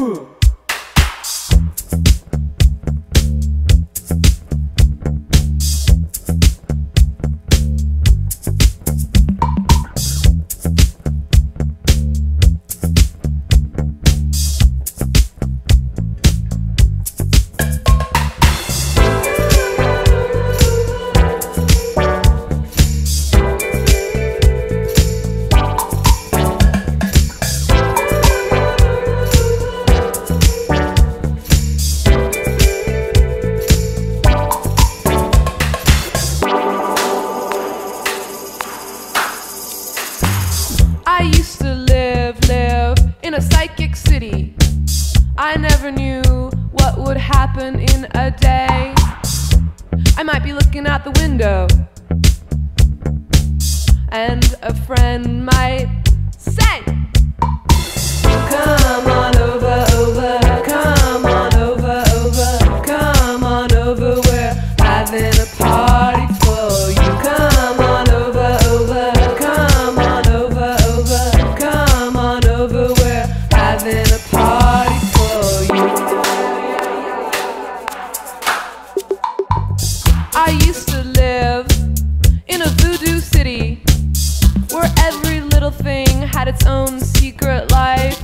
Ooh. I used to live, live in a psychic city. I never knew what would happen in a day. I might be looking out the window, and a friend might own secret life.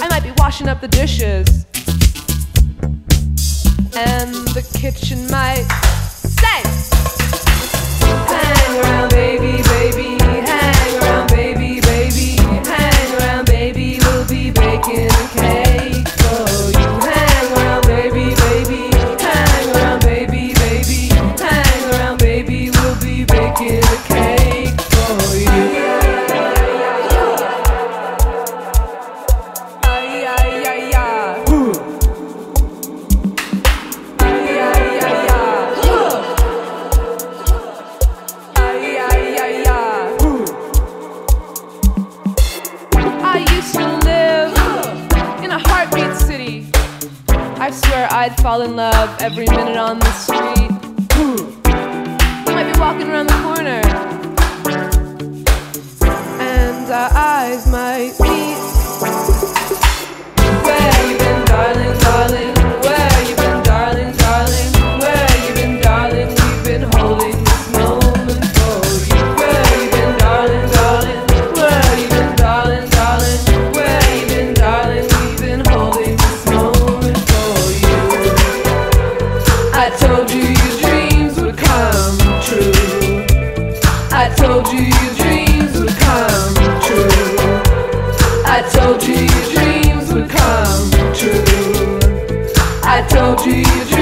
I might be washing up the dishes, and the kitchen might say. I swear I'd fall in love every minute on the street. You might be walking around the corner, and our eyes might meet. I told you your dreams would come true. I told you your dreams would come true. I told you your dreams.